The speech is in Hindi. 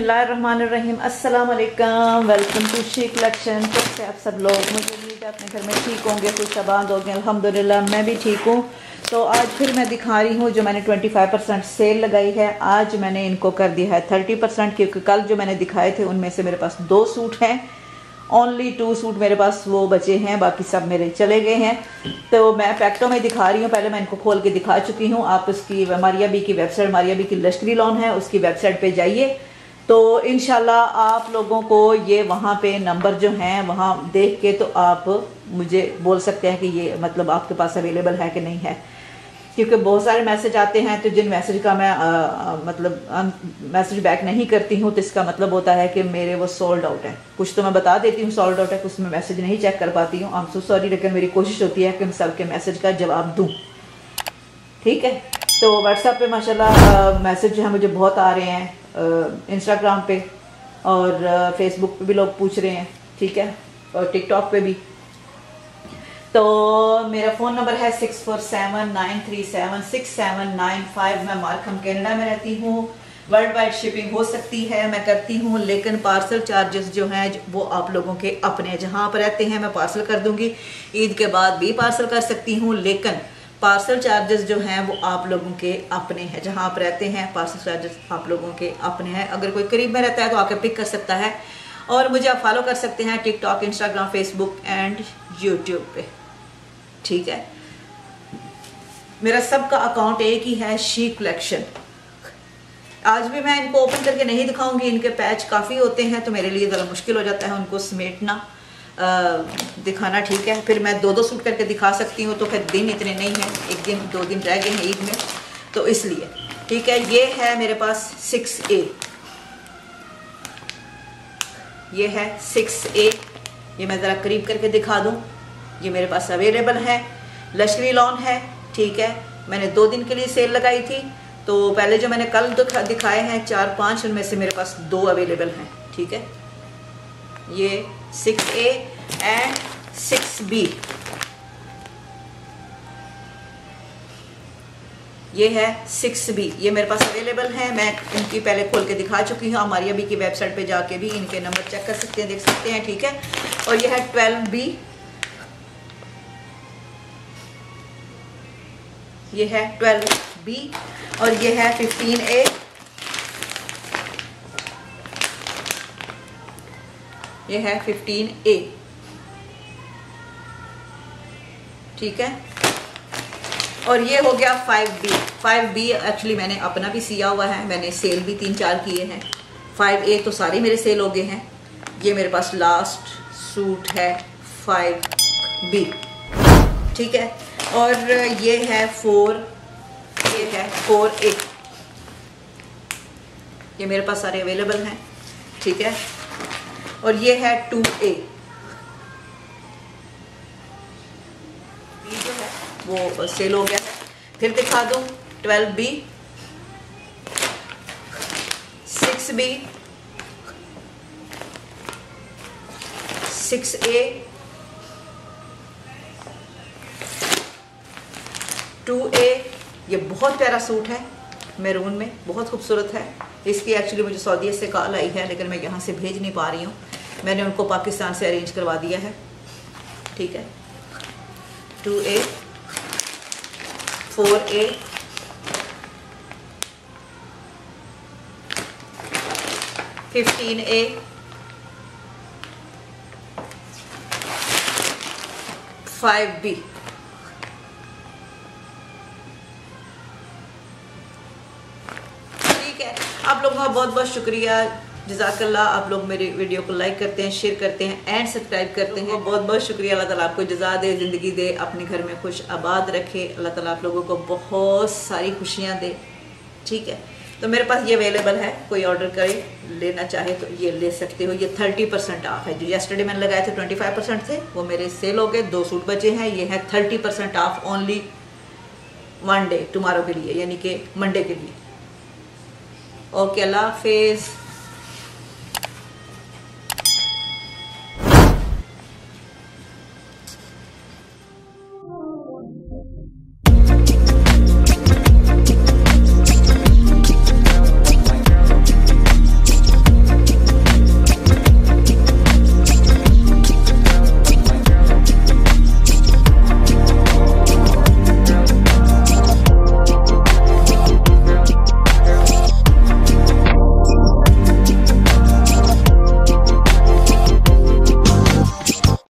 बिस्मिल्लाहिर्रहमानिर्रहीम। अस्सलाम वालेकुम टू शी कलेक्शन कैसे आप सब लोग, मुझे उम्मीद है अपने घर में ठीक होंगे खुश आबाद होंगे, अल्हम्दुलिल्लाह, मैं भी ठीक हूँ। तो आज फिर मैं दिखा रही हूँ जो मैंने 25 परसेंट सेल लगाई है। आज मैंने इनको कर दिया है 30 परसेंट, क्योंकि कल जो मैंने दिखाए थे, उनमें से मेरे पास दो सूट हैं। ओनली टू सूट मेरे पास वो बचे हैं, बाकी सब मेरे चले गए हैं। तो मैं पैक्टो में दिखा रही हूँ। पहले मैं इनको खोल के दिखा चुकी हूँ। आप उसकी, मारिया बी की वेबसाइट, मारिया बी की लश्करी लॉन है, उसकी वेबसाइट पे जाइए। तो इनशाला आप लोगों को ये वहाँ पे नंबर जो हैं वहाँ देख के तो आप मुझे बोल सकते हैं कि ये मतलब आपके पास अवेलेबल है कि नहीं है। क्योंकि बहुत सारे मैसेज आते हैं तो जिन मैसेज का मैं आ, आ, मतलब मैसेज बैक नहीं करती हूँ तो इसका मतलब होता है कि मेरे वो सोल्ड आउट है। कुछ तो मैं बता देती हूँ सोल्ड आउट है कुछ मैं मैसेज नहीं चेक कर पाती हूँ। आई एम सो सॉरी लेकिन मेरी कोशिश होती है कि मैं सबके मैसेज का जवाब दूँ। ठीक है? तो व्हाट्सएप पे माशाल्लाह मैसेज जो है मुझे बहुत आ रहे हैं इंस्टाग्राम पे और फेसबुक पे भी लोग पूछ रहे हैं, ठीक है? और टिकटॉक पे भी। तो मेरा फ़ोन नंबर है six four seven nine three seven six seven nine five मैं मार्कम कनाडा में रहती हूँ। वर्ल्ड वाइड शिपिंग हो सकती है, मैं करती हूँ, लेकिन पार्सल चार्जेस जो हैं, वो आप लोगों के अपने जहाँ पर रहते हैं, मैं पार्सल कर दूँगी। ईद के बाद भी पार्सल कर सकती हूँ, लेकिन पार्सल चार्जेस जो हैं, वो आप लोगों के अपने हैं। जहाँ आप रहते हैं, पार्सल चार्जेस आप लोगों के अपने हैं। अगर कोई करीब में रहता है तो आके पिक कर सकता है। और मुझे आप फॉलो कर सकते हैं TikTok Instagram Facebook and YouTube पे। ठीक है? मेरा सबका अकाउंट एक ही है शी कलेक्शन आज भी मैं इनको ओपन करके नहीं दिखाऊँगी, इनके पैच काफ़ी होते हैं तो मेरे लिए ज़रा मुश्किल हो जाता है उनको समेटना। दिखाना ठीक है। फिर मैं दो दो सूट करके दिखा सकती हूँ तो फिर दिन इतने नहीं हैं, एक दिन, दो दिन रह गए हैं ईद में तो इसलिए। ठीक है, ये है मेरे पास सिक्स ए ये है सिक्स ए ये मैं ज़रा करीब करके दिखा दूँ। ये मेरे पास अवेलेबल है। लश्करी लॉन है, ठीक है। मैंने दो दिन के लिए सेल लगाई थी तो पहले जो मैंने कल दिखाए हैं चार पाँच उनमें से मेरे पास दो अवेलेबल हैं, ठीक है। ये six A and six B ये है सिक्स बी ये मेरे पास अवेलेबल है, मैं इनकी पहले खोल के दिखा चुकी हूँ। हमारी अभी की वेबसाइट पे जाके भी इनके नंबर चेक कर सकते हैं, देख सकते हैं, ठीक है? और ये है ट्वेल्व बी ये है ट्वेल्व बी और ये है फिफ्टीन ए ये है फिफ्टीन ए ठीक है? और ये हो गया five B five B actually मैंने अपना भी सिया हुआ है, मैंने सेल भी तीन चार किए हैं। फाइव ए तो सारे मेरे सेल हो गए हैं। ये मेरे पास लास्ट सूट है फाइव बी ठीक है? और ये है फोर ये है फोर ए ये मेरे पास सारे अवेलेबल हैं। ठीक है? और ये है टू ए। जो है, वो सेल हो गया है। फिर दिखा दूँ, twelve B, six B, six A, two A. ये बहुत प्यारा सूट है मैरून में, बहुत खूबसूरत है। इसकी एक्चुअली मुझे सऊदी से कॉल आई है, लेकिन मैं यहाँ से भेज नहीं पा रही हूँ। मैंने उनको पाकिस्तान से अरेंज करवा दिया है। ठीक है? Two A, four A, fifteen A, five B. ठीक है? आप लोगों का बहुत बहुत शुक्रिया। जजाकल्ला आप लोग मेरी वीडियो को लाइक करते हैं शेयर करते हैं एंड सब्सक्राइब करते हैं। बहुत बहुत शुक्रिया, अल्लाह ताला आपको जजा दे, ज़िंदगी दे, अपने घर में खुश आबाद रखे। अल्लाह ताला आप लोगों को बहुत सारी खुशियाँ दे। ठीक है? तो मेरे पास ये अवेलेबल है, कोई ऑर्डर करे, लेना चाहे तो ये ले सकते हो। ये थर्टी परसेंट ऑफ़ है। जो येस्टरडे मैंने लगाए थे ट्वेंटी फाइव परसेंट थे वो मेरे सेल हो गए, दो सूट बचे हैं। ये है thirty percent off only one day tomorrow के लिए, यानी कि मंडे के लिए। ओके अल्लाह हाफिज़।